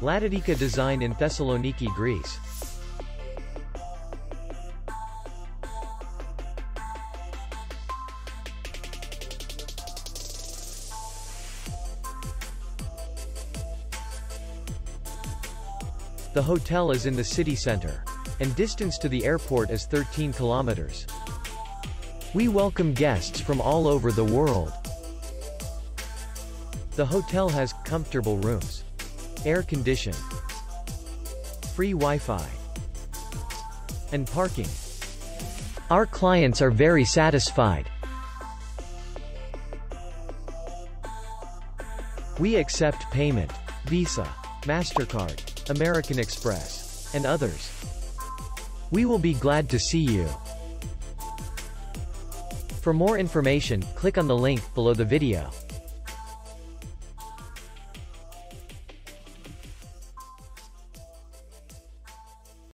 Ladadika design in Thessaloniki, Greece. The hotel is in the city center. And distance to the airport is 13 kilometers. We welcome guests from all over the world. The hotel has comfortable rooms, air condition, free Wi-Fi, and parking. Our clients are very satisfied. We accept payment, Visa, MasterCard, American Express, and others. We will be glad to see you. For more information, click on the link below the video.